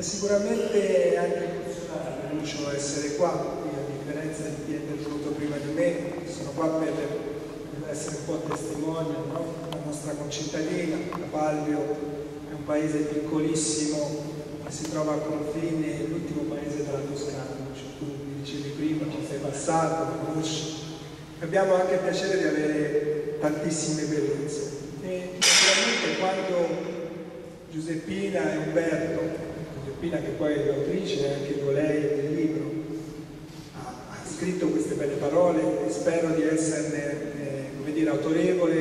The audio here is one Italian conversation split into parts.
È sicuramente anche emozionante Lucio essere qua, a differenza di chi è venuto prima di me, sono qua per essere un po' testimonio, no? la nostra concittadina, Capalbio è un paese piccolissimo che si trova a confine, l'ultimo paese della Toscana, cioè, tu mi dicevi prima, ci sei passato, conosci. Abbiamo anche il piacere di avere tantissime bellezze. E naturalmente quando Giuseppina e Umberto, Giuseppina che poi è l'autrice anche colei del libro, ha, ha, scritto queste belle parole e spero di esserne, eh, dire, autorevole,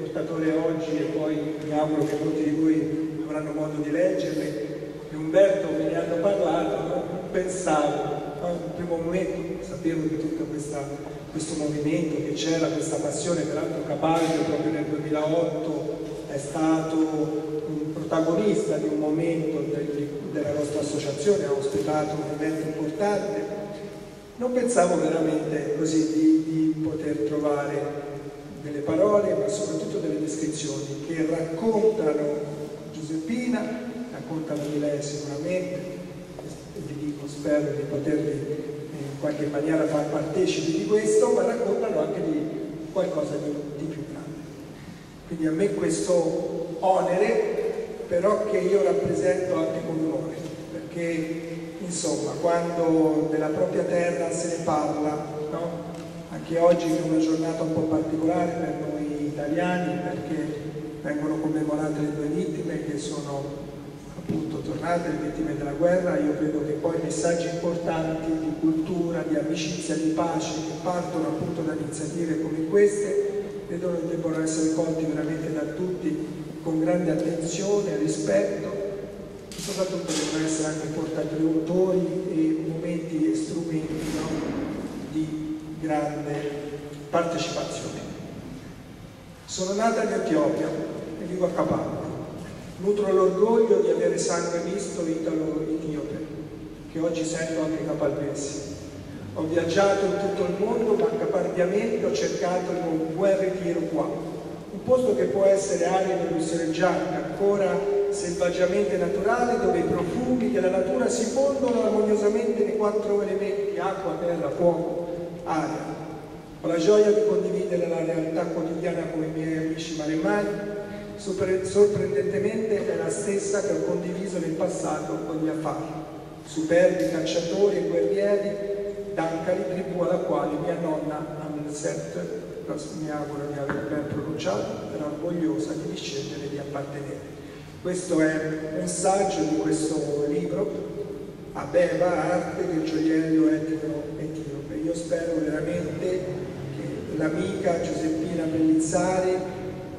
portatore oggi e poi mi auguro che molti di voi avranno modo di leggerle. E Umberto me ne hanno parlato, non pensavo, no? in primo momento sapevo di tutta questa questo movimento che c'era, questa passione, peraltro Capalbio proprio nel 2008 è stato protagonista di un momento della nostra associazione, ha ospitato un evento importante. Non pensavo veramente così di, di poter trovare delle parole, ma soprattutto delle descrizioni che raccontano Giuseppina, raccontano di lei sicuramente, vi dico, spero di potervi in qualche maniera far partecipi di questo, ma raccontano anche di qualcosa di, di più grande. Quindi a me questo onere, però che io rappresento anche con onore, perché insomma quando della propria terra se ne parla, no? anche oggi è una giornata un po' particolare per noi italiani perché vengono commemorate le due vittime che sono appunto tornate le vittime della guerra, io credo che poi messaggi importanti di cultura, di amicizia, di pace che partono appunto da iniziative come queste, credo che debbano essere colti veramente da tutti con grande attenzione, rispetto soprattutto devono essere anche portatori e momenti e strumenti no? di grande partecipazione. Sono nata in Etiopia e vivo a Capallo Nutro l'orgoglio di avere sangue misto italo-etiope, che oggi sento anche capalbesi. Ho viaggiato in tutto il mondo, ma caparbiamente ho cercato un buon ritiro qua. Un posto che può essere arido e lussureggiante, ancora selvaggiamente naturale, dove i profumi della natura si fondono armoniosamente nei quattro elementi, acqua, terra, fuoco, aria. Ho la gioia di condividere la realtà quotidiana con i miei amici maremmani, sorprendentemente è la stessa che ho condiviso nel passato con gli affari. Superbi cacciatori e guerrieri d'Ancali, tribù alla quale mia nonna Amleset, mi auguro di aver ben pronunciato, era orgogliosa di e di appartenere. Questo è un saggio di questo libro, Abeba, arte del gioiello etnico etiope. Io spero veramente che l'amica Giuseppina Pellizzari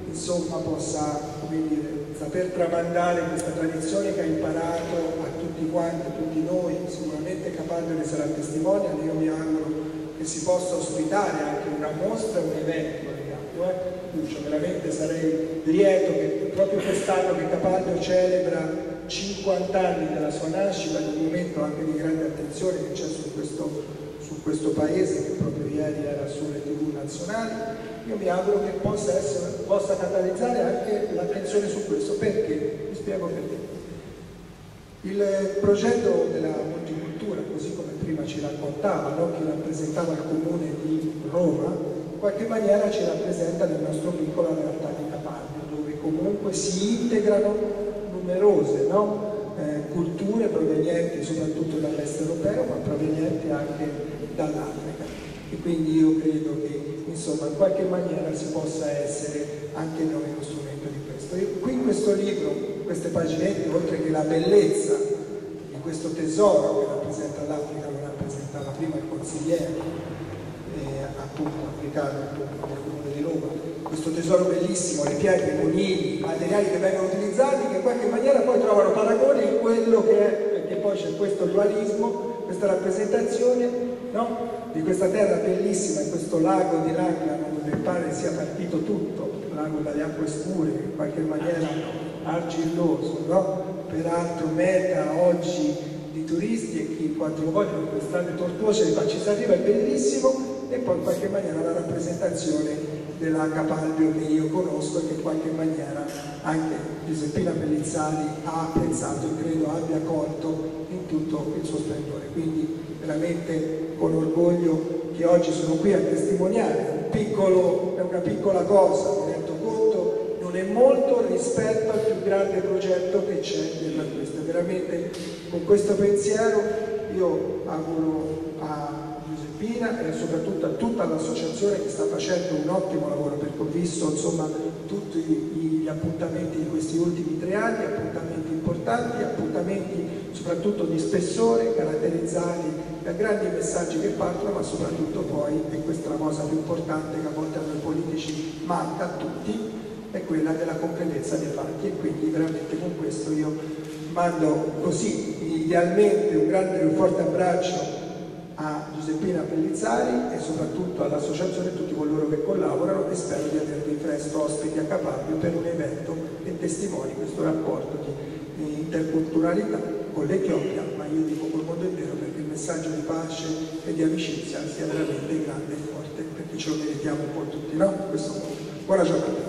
insomma possa dire, saper tramandare questa tradizione che ha imparato a tutti quanti, a tutti noi, sicuramente Capaldo ne sarà testimone, io mi auguro che si possa ospitare anche una mostra, un evento legato. Eh? Lucio, veramente sarei lieto che proprio quest'anno che Capaldo celebra 50 anni dalla sua nascita, in un momento anche di grande attenzione che c'è su questo, su questo paese, che proprio ieri era sulle tv nazionali, io mi auguro che possa, essere, possa catalizzare anche l'attenzione su questo. Perché? Vi spiego perché. Il progetto della multicultura, così come prima ci raccontava, no? chi rappresentava il comune di Roma, in qualche maniera ci rappresenta nel nostro piccolo realtà di Capalbio, dove comunque si integrano numerose no? eh, culture provenienti soprattutto dall'est europeo, ma provenienti anche dall'Africa. E quindi io credo che insomma in qualche maniera si possa essere anche noi uno strumento di questo. Io, qui in questo libro, queste paginette, oltre che la bellezza di questo tesoro che rappresenta l'Africa, lo rappresentava prima il consigliere eh, appunto africano del comune di Roma, questo tesoro bellissimo, le pietre, i monili, i materiali che vengono utilizzati, che in qualche maniera poi trovano paragone in quello che è, perché poi c'è questo dualismo, questa rappresentazione no? di questa terra bellissima, in questo lago di Raglano dove pare sia partito tutto, lago dalle acque scure, in qualche maniera argilloso, no? peraltro meta oggi di turisti e chi volte con queste strade tortuose ma ci si arriva, è bellissimo e poi in qualche maniera la rappresentazione della Capalbio che io conosco e che in qualche maniera anche Giuseppina Pellizzari ha apprezzato e credo abbia colto in tutto il suo splendore. Quindi veramente con orgoglio che oggi sono qui a testimoniare, un piccolo, una piccola cosa, è molto rispetto al più grande progetto che c'è dietro a questo. Veramente con questo pensiero io auguro a Giuseppina e soprattutto a tutta l'associazione che sta facendo un ottimo lavoro perché ho visto insomma tutti gli appuntamenti di questi ultimi tre anni, appuntamenti importanti, appuntamenti soprattutto di spessore, caratterizzati da grandi messaggi che partono, ma soprattutto poi, e questa è la cosa più importante che a volte a noi politici manca a tutti, è quella della concretezza dei fatti e quindi veramente con questo io mando così idealmente un grande e un forte abbraccio a Giuseppina Pellizzari e soprattutto all'associazione e tutti coloro che collaborano e spero di avervi presto ospiti a Caparbio per un evento che testimoni questo rapporto di interculturalità con l'Etiopia, ma io dico col mondo intero perché il messaggio di pace e di amicizia sia veramente grande e forte, perché ce lo meritiamo un po' tutti, no? Questo Buona giornata.